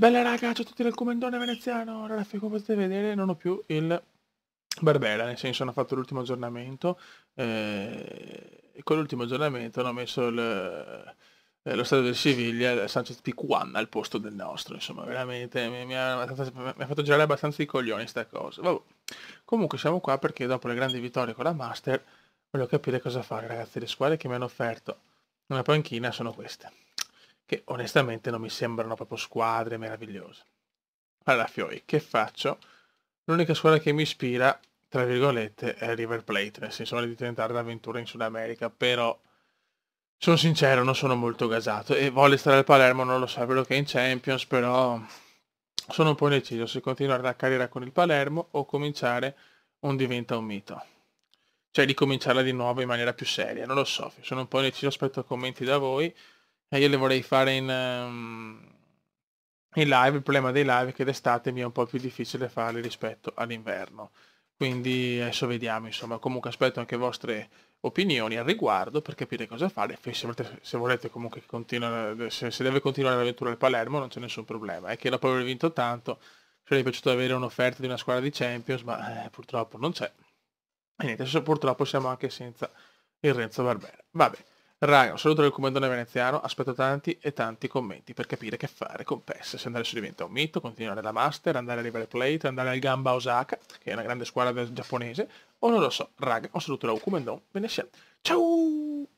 Bella raga, ciao a tutti del comandone veneziano, ragazzi come potete vedere non ho più il Barbera, nel senso hanno fatto l'ultimo aggiornamento eh, e con l'ultimo aggiornamento hanno messo il, eh, lo stato del Siviglia, Sanchez P1 al posto del nostro, insomma veramente mi, mi, ha, mi ha, fatto girare abbastanza i coglioni sta cosa. Vabbè. Comunque siamo qua perché dopo le grandi vittorie con la Master voglio capire cosa fare ragazzi, le squadre che mi hanno offerto una panchina sono queste che onestamente non mi sembrano proprio squadre meravigliose. Allora, Fioi, che faccio? L'unica squadra che mi ispira, tra virgolette, è River Plate, nel senso di tentare l'avventura in Sud America, però sono sincero, non sono molto gasato e voglio stare al Palermo, non lo so, quello che è in Champions, però sono un po' indeciso se continuare la carriera con il Palermo o cominciare un diventa un mito. Cioè di cominciarla di nuovo in maniera più seria, non lo so, sono un po' indeciso, aspetto commenti da voi e io le vorrei fare in, um, in live, il problema dei live è che d'estate mi è un po' più difficile farli rispetto all'inverno. Quindi adesso vediamo, insomma, comunque aspetto anche vostre opinioni al riguardo per capire cosa fare. Se volete, se volete comunque che se, se, deve continuare l'avventura al Palermo non c'è nessun problema. È che dopo aver vinto tanto, sarebbe piaciuto avere un'offerta di una squadra di Champions, ma eh, purtroppo non c'è. E niente, adesso purtroppo siamo anche senza il Renzo Barbera. Vabbè. Raga, un saluto del comandone veneziano, aspetto tanti e tanti commenti per capire che fare con PES, se andare su diventa un mito, continuare la Master, andare a River Plate, andare al Gamba Osaka, che è una grande squadra giapponese, o non lo so, raga, un saluto un comandone veneziano. Ciao!